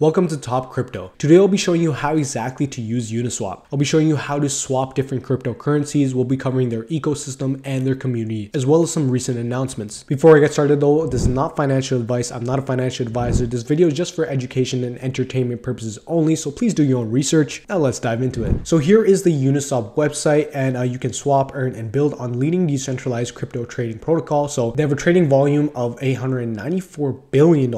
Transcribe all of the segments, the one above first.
Welcome to Top Crypto. Today I'll be showing you how exactly to use Uniswap. I'll be showing you how to swap different cryptocurrencies. We'll be covering their ecosystem and their community, as well as some recent announcements. Before I get started though, this is not financial advice. I'm not a financial advisor. This video is just for education and entertainment purposes only, so please do your own research. Now let's dive into it. So here is the Uniswap website, and uh, you can swap, earn, and build on leading decentralized crypto trading protocol. So they have a trading volume of $894 billion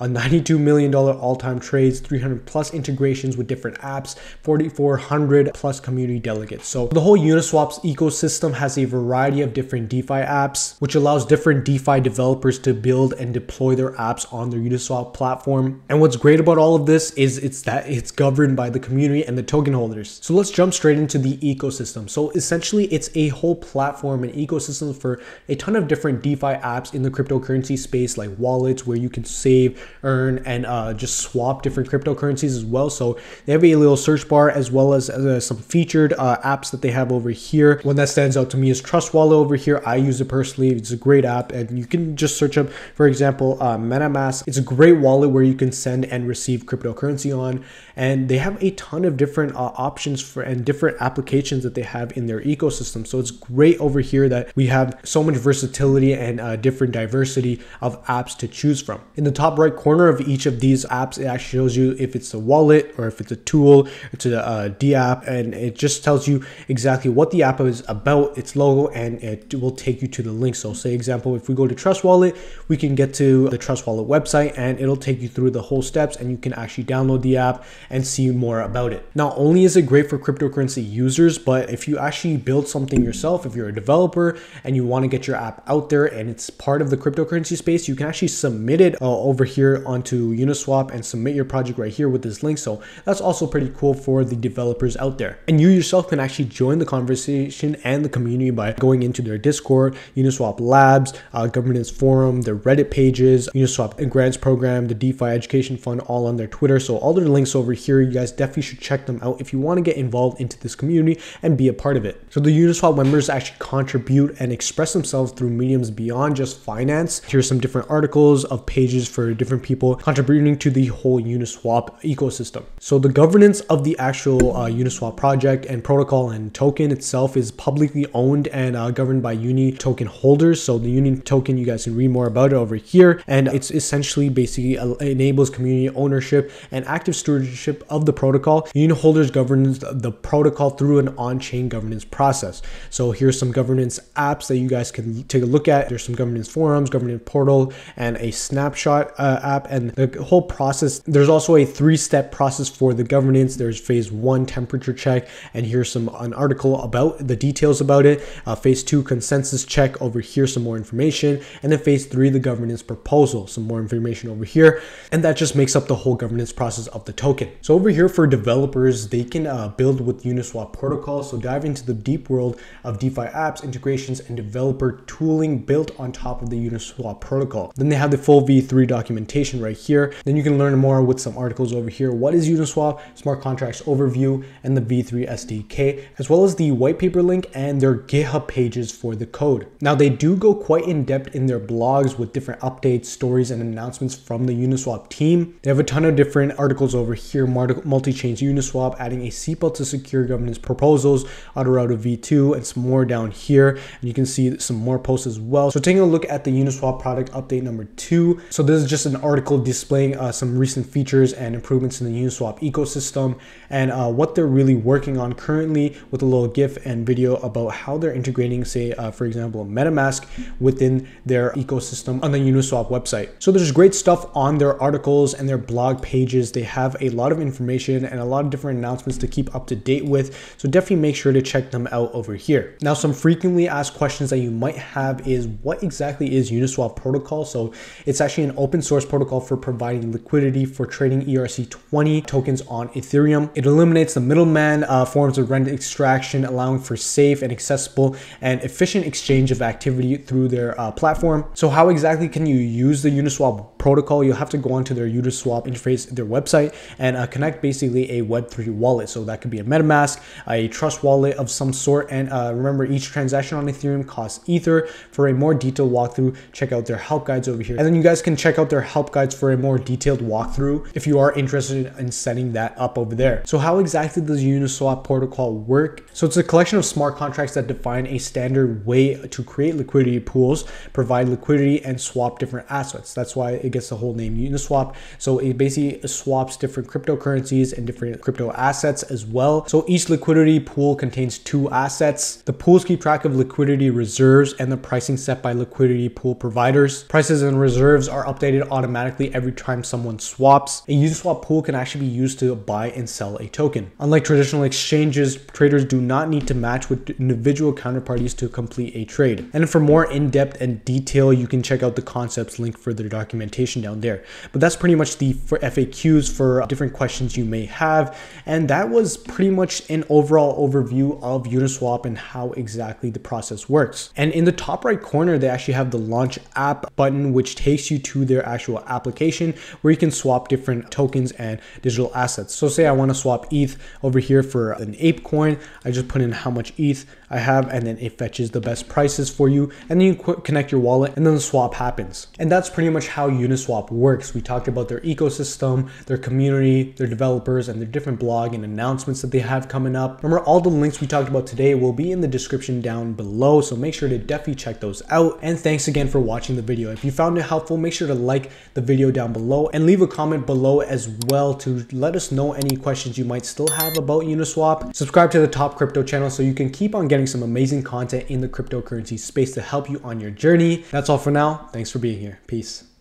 a $92 million all-time trades, 300 plus integrations with different apps, 4,400 plus community delegates. So the whole Uniswap's ecosystem has a variety of different DeFi apps, which allows different DeFi developers to build and deploy their apps on their Uniswap platform. And what's great about all of this is it's that it's governed by the community and the token holders. So let's jump straight into the ecosystem. So essentially it's a whole platform and ecosystem for a ton of different DeFi apps in the cryptocurrency space like wallets where you can save earn, and uh, just swap different cryptocurrencies as well. So they have a little search bar as well as uh, some featured uh, apps that they have over here. One that stands out to me is Trust Wallet over here. I use it personally. It's a great app, and you can just search up, for example, uh, MetaMask. It's a great wallet where you can send and receive cryptocurrency on, and they have a ton of different uh, options for and different applications that they have in their ecosystem. So it's great over here that we have so much versatility and uh, different diversity of apps to choose from. In the top right corner of each of these apps, it actually shows you if it's a wallet or if it's a tool, it's a, a D app, and it just tells you exactly what the app is about, its logo, and it will take you to the link. So, say example, if we go to Trust Wallet, we can get to the Trust Wallet website, and it'll take you through the whole steps, and you can actually download the app and see more about it. Not only is it great for cryptocurrency users, but if you actually build something yourself, if you're a developer and you want to get your app out there and it's part of the cryptocurrency space, you can actually submit it uh, over here onto Uniswap and submit your project right here with this link. So that's also pretty cool for the developers out there. And you yourself can actually join the conversation and the community by going into their Discord, Uniswap Labs, uh, governance forum, their Reddit pages, Uniswap grants program, the DeFi education fund, all on their Twitter. So all their links over here, you guys definitely should check them out if you want to get involved into this community and be a part of it. So the Uniswap members actually contribute and express themselves through mediums beyond just finance. Here's some different articles of pages for different people contributing to the whole Uniswap ecosystem. So the governance of the actual uh, Uniswap project and protocol and token itself is publicly owned and uh, governed by Uni token holders. So the Uni token, you guys can read more about it over here. And it's essentially basically enables community ownership and active stewardship of the protocol. Uni holders governs the protocol through an on-chain governance process. So here's some governance apps that you guys can take a look at. There's some governance forums, governance portal, and a snapshot uh, app. And the whole process. There's also a three-step process for the governance. There's phase one temperature check, and here's some an article about the details about it. Uh, phase two consensus check over here, some more information, and then phase three the governance proposal, some more information over here, and that just makes up the whole governance process of the token. So over here for developers, they can uh, build with Uniswap protocol. So dive into the deep world of DeFi apps, integrations, and developer tooling built on top of the Uniswap protocol. Then they have the full V3 documentation right here. Then you can learn more with some articles over here. What is Uniswap, smart contracts overview, and the V3 SDK, as well as the white paper link and their GitHub pages for the code. Now they do go quite in depth in their blogs with different updates, stories, and announcements from the Uniswap team. They have a ton of different articles over here, multi-chain Uniswap, adding a seatbelt to secure governance proposals, Auto V2, and some more down here. And you can see some more posts as well. So taking a look at the Uniswap product update number two. So this is just an article displaying uh, some recent features and improvements in the Uniswap ecosystem and uh, what they're really working on currently with a little GIF and video about how they're integrating, say, uh, for example, MetaMask within their ecosystem on the Uniswap website. So there's great stuff on their articles and their blog pages. They have a lot of information and a lot of different announcements to keep up to date with. So definitely make sure to check them out over here. Now, some frequently asked questions that you might have is what exactly is Uniswap protocol? So it's actually an open source protocol for providing liquidity for trading ERC20 tokens on Ethereum. It eliminates the middleman uh, forms of rent extraction, allowing for safe and accessible and efficient exchange of activity through their uh, platform. So how exactly can you use the Uniswap protocol, you'll have to go onto their Uniswap interface, their website, and uh, connect basically a Web3 wallet. So that could be a MetaMask, a trust wallet of some sort. And uh, remember, each transaction on Ethereum costs Ether. For a more detailed walkthrough, check out their help guides over here. And then you guys can check out their help guides for a more detailed walkthrough if you are interested in setting that up over there. So how exactly does Uniswap protocol work? So it's a collection of smart contracts that define a standard way to create liquidity pools, provide liquidity and swap different assets. That's why it gets the whole name Uniswap. So it basically swaps different cryptocurrencies and different crypto assets as well. So each liquidity pool contains two assets. The pools keep track of liquidity reserves and the pricing set by liquidity pool providers. Prices and reserves are updated automatically every time someone swaps. A Uniswap pool can actually be used to buy and sell a token. Unlike traditional exchanges, traders do not need to match with individual counterparties to complete a trade. And for more in-depth and detail, you can check out the concepts link for their documentation down there. But that's pretty much the for FAQs for different questions you may have. And that was pretty much an overall overview of Uniswap and how exactly the process works. And in the top right corner, they actually have the launch app button, which takes you to their actual application where you can swap different tokens and digital assets. So say I want to swap ETH over here for an ape coin. I just put in how much ETH I have and then it fetches the best prices for you and then you connect your wallet and then the swap happens. And that's pretty much how Uniswap works. We talked about their ecosystem, their community, their developers and their different blog and announcements that they have coming up. Remember all the links we talked about today will be in the description down below so make sure to definitely check those out. And thanks again for watching the video. If you found it helpful, make sure to like the video down below and leave a comment below as well to let us know any questions you might still have about Uniswap. Subscribe to the Top Crypto channel so you can keep on getting some amazing content in the cryptocurrency space to help you on your journey. That's all for now. Thanks for being here. Peace.